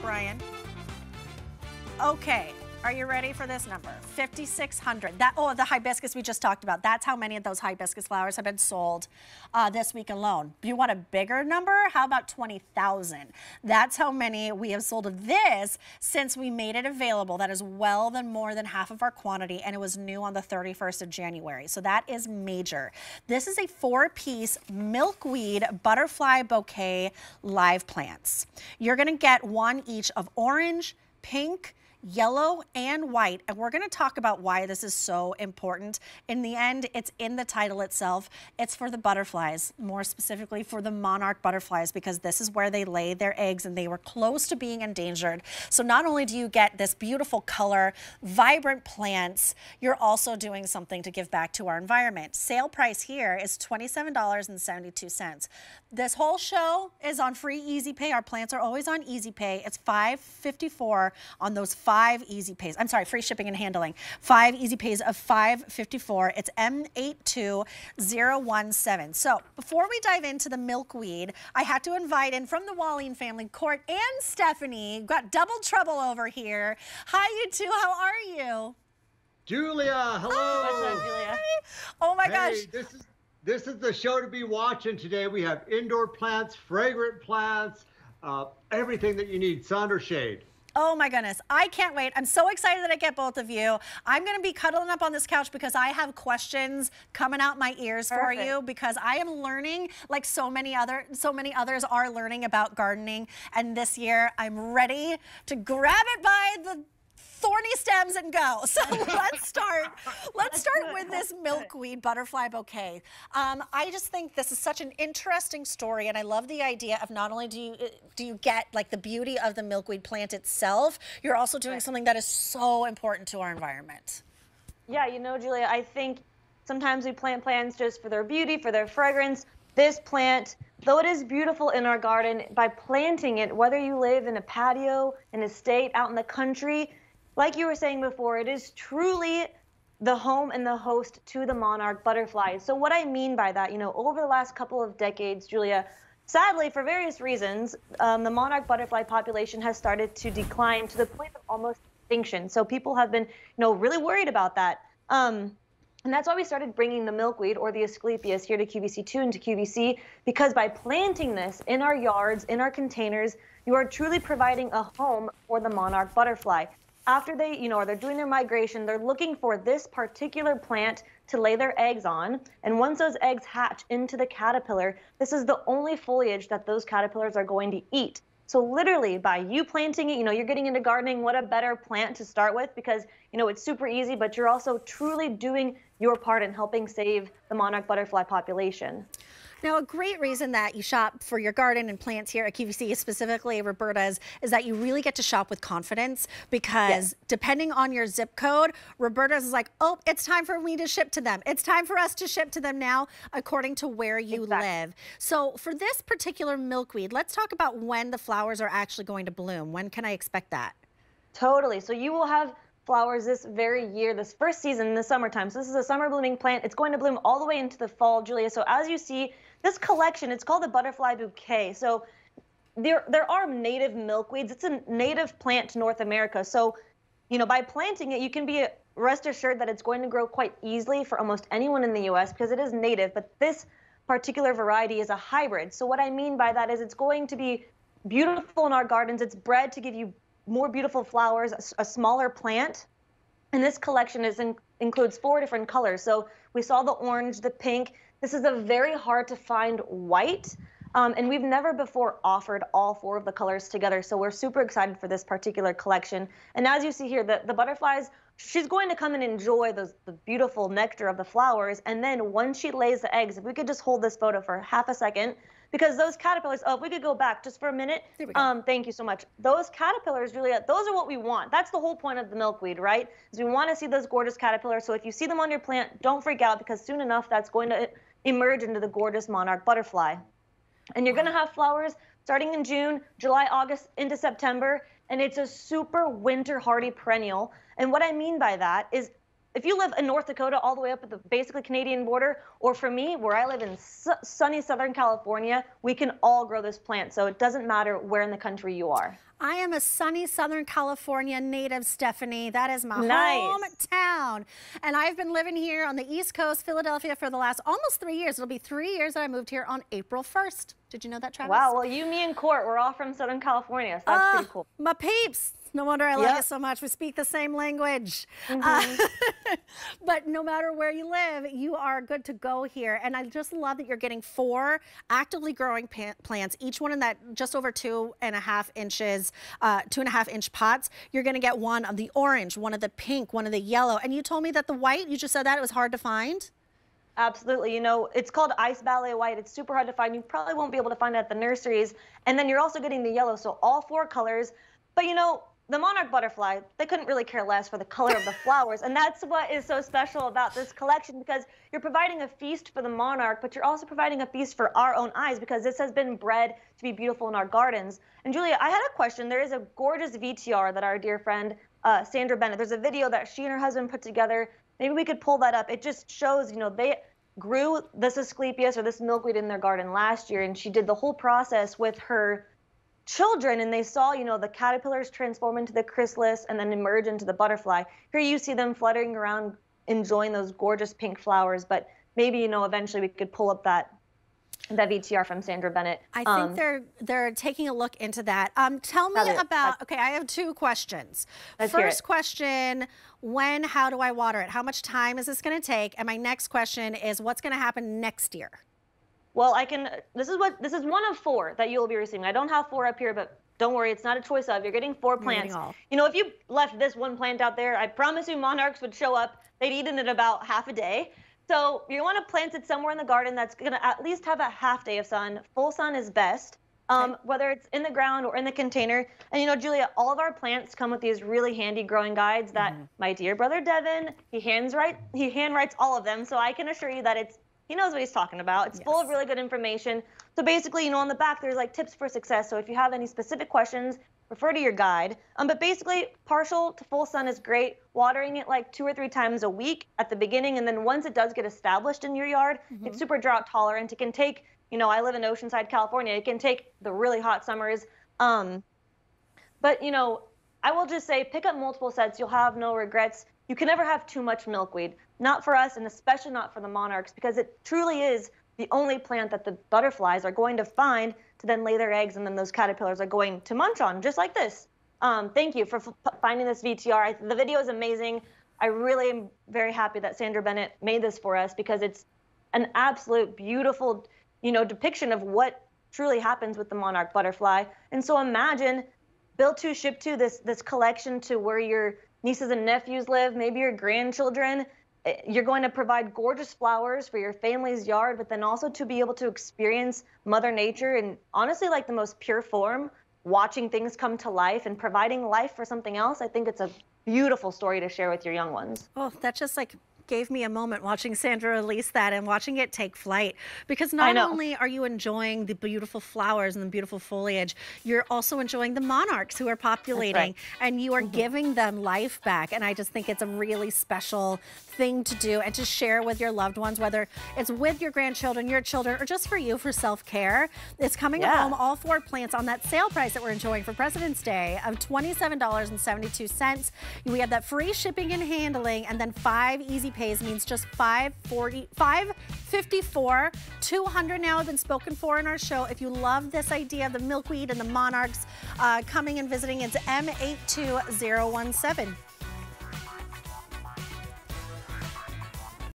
Brian. Okay, are you ready for this number? 5,600. That Oh, the hibiscus we just talked about. That's how many of those hibiscus flowers have been sold uh, this week alone. You want a bigger number? How about 20,000? That's how many we have sold of this since we made it available. That is well than more than half of our quantity, and it was new on the 31st of January. So that is major. This is a four-piece milkweed butterfly bouquet live plants. You're gonna get one each of orange, pink, yellow and white. And we're gonna talk about why this is so important. In the end, it's in the title itself. It's for the butterflies, more specifically for the monarch butterflies, because this is where they lay their eggs and they were close to being endangered. So not only do you get this beautiful color, vibrant plants, you're also doing something to give back to our environment. Sale price here is $27.72. This whole show is on free easy pay. Our plants are always on easy pay. It's $5.54 on those five easy pays. I'm sorry, free shipping and handling. Five easy pays of 554. It's M82017. So before we dive into the milkweed, I had to invite in from the Walling family, Court and Stephanie. Got double trouble over here. Hi, you two. How are you? Julia, hello. Hi. What's Julia? Oh my hey, gosh. This is this is the show to be watching today. We have indoor plants, fragrant plants, uh, everything that you need, sun or shade. Oh my goodness. I can't wait. I'm so excited that I get both of you. I'm going to be cuddling up on this couch because I have questions coming out my ears Perfect. for you because I am learning like so many other so many others are learning about gardening and this year I'm ready to grab it by the thorny stems and go. So let's start. Let's start with this milkweed butterfly bouquet. Um, I just think this is such an interesting story, and I love the idea of not only do you do you get like the beauty of the milkweed plant itself, you're also doing something that is so important to our environment. Yeah, you know, Julia, I think sometimes we plant plants just for their beauty, for their fragrance. This plant, though it is beautiful in our garden, by planting it, whether you live in a patio, an estate, out in the country, like you were saying before, it is truly the home and the host to the monarch butterfly. So what I mean by that, you know, over the last couple of decades, Julia, sadly for various reasons, um, the monarch butterfly population has started to decline to the point of almost extinction. So people have been, you know, really worried about that. Um, and that's why we started bringing the milkweed or the Asclepias here to QVC2 and to QVC, because by planting this in our yards, in our containers, you are truly providing a home for the monarch butterfly after they, you know, are they're doing their migration, they're looking for this particular plant to lay their eggs on. And once those eggs hatch into the caterpillar, this is the only foliage that those caterpillars are going to eat. So literally by you planting it, you know, you're getting into gardening, what a better plant to start with because, you know, it's super easy, but you're also truly doing your part in helping save the monarch butterfly population. Now, a great reason that you shop for your garden and plants here at QVC, specifically Roberta's, is that you really get to shop with confidence because yes. depending on your zip code, Roberta's is like, oh, it's time for me to ship to them. It's time for us to ship to them now according to where you exactly. live. So for this particular milkweed, let's talk about when the flowers are actually going to bloom. When can I expect that? Totally. So you will have flowers this very year, this first season in the summertime. So this is a summer blooming plant. It's going to bloom all the way into the fall, Julia. So as you see, this collection, it's called the butterfly bouquet. So there, there are native milkweeds. It's a native plant to North America. So, you know, by planting it, you can be rest assured that it's going to grow quite easily for almost anyone in the U.S. because it is native. But this particular variety is a hybrid. So what I mean by that is it's going to be beautiful in our gardens. It's bred to give you more beautiful flowers, a, a smaller plant. And this collection is in, includes four different colors. So we saw the orange, the pink. This is a very hard to find white. Um, and we've never before offered all four of the colors together. So we're super excited for this particular collection. And as you see here, the, the butterflies, she's going to come and enjoy those, the beautiful nectar of the flowers. And then once she lays the eggs, if we could just hold this photo for half a second, because those caterpillars, oh, if we could go back just for a minute. Um, thank you so much. Those caterpillars, Julia, those are what we want. That's the whole point of the milkweed, right? Is we want to see those gorgeous caterpillars. So if you see them on your plant, don't freak out because soon enough that's going to emerge into the gorgeous monarch butterfly. And you're going to have flowers starting in June, July, August into September, and it's a super winter hardy perennial. And what I mean by that is if you live in North Dakota all the way up at the basically Canadian border, or for me, where I live in su sunny Southern California, we can all grow this plant. So it doesn't matter where in the country you are. I am a sunny Southern California native, Stephanie. That is my nice. hometown. And I've been living here on the East Coast, Philadelphia, for the last almost three years. It'll be three years that I moved here on April 1st. Did you know that, Travis? Wow. Well, you, me, and Court, we're all from Southern California. So that's uh, pretty cool. My peeps. No wonder I love yep. you so much. We speak the same language. Mm -hmm. uh, but no matter where you live, you are good to go here. And I just love that you're getting four actively growing plants, each one in that just over two and a half inches, uh, two and a half inch pots. You're going to get one of the orange, one of the pink, one of the yellow. And you told me that the white, you just said that it was hard to find. Absolutely. You know, it's called Ice Ballet White. It's super hard to find. You probably won't be able to find it at the nurseries. And then you're also getting the yellow. So all four colors. But you know, the monarch butterfly, they couldn't really care less for the color of the flowers. And that's what is so special about this collection because you're providing a feast for the monarch, but you're also providing a feast for our own eyes because this has been bred to be beautiful in our gardens. And Julia, I had a question. There is a gorgeous VTR that our dear friend uh, Sandra Bennett, there's a video that she and her husband put together. Maybe we could pull that up. It just shows, you know, they grew this Asclepias or this milkweed in their garden last year, and she did the whole process with her children and they saw, you know, the caterpillars transform into the chrysalis and then emerge into the butterfly. Here you see them fluttering around enjoying those gorgeous pink flowers, but maybe, you know, eventually we could pull up that that VTR from Sandra Bennett. I think um, they're they're taking a look into that. Um, tell me about. Okay, I have two questions. First question: When? How do I water it? How much time is this going to take? And my next question is: What's going to happen next year? Well, I can, this is what, this is one of four that you'll be receiving. I don't have four up here, but don't worry, it's not a choice of. You're getting 4 plants. Getting you know, if you left this one plant out there, I promise you monarchs would show up. They'd eat it in about half a day. So you want to plant it somewhere in the garden that's going to at least have a half day of sun. Full sun is best, um, okay. whether it's in the ground or in the container. And you know, Julia, all of our plants come with these really handy growing guides that mm -hmm. my dear brother Devin, he hands write, he handwrites all of them. So I can assure you that it's he knows what he's talking about. It's yes. full of really good information. So basically, you know, on the back, there's like tips for success. So if you have any specific questions, refer to your guide. Um, but basically, partial to full sun is great. Watering it like two or three times a week at the beginning, and then once it does get established in your yard, mm-hmm. it's super drought tolerant. It can take, you know, I live in Oceanside, California. It can take the really hot summers. Um, but you know, I will just say, pick up multiple sets. You'll have no regrets. You can never have too much milkweed not for us and especially not for the monarchs because it truly is the only plant that the butterflies are going to find to then lay their eggs and then those caterpillars are going to munch on just like this. Um, thank you for finding this VTR. I, the video is amazing. I really am very happy that Sandra Bennett made this for us because it's an absolute beautiful, you know, depiction of what truly happens with the monarch butterfly. And so imagine build to ship to this this collection to where your nieces and nephews live, maybe your grandchildren, Eh, you're going to provide gorgeous flowers for your family's yard, but then also to be able to experience Mother Nature in honestly like the most pure form, watching things come to life and providing life for something else. I think it's a beautiful story to share with your young ones. Oh, that's just like gave me a moment watching Sandra release that and watching it take flight because not only are you enjoying the beautiful flowers and the beautiful foliage, you're also enjoying the monarchs who are populating right. and you are mm -hmm. giving them life back. And I just think it's a really special thing to do and to share with your loved ones, whether it's with your grandchildren, your children, or just for you for self-care. It's coming yeah. home, all four plants on that sale price that we're enjoying for President's Day of $27.72. We have that free shipping and handling and then five easy pays means just 540, 554, 200 now have been spoken for in our show. If you love this idea of the milkweed and the monarchs uh, coming and visiting, it's M82017.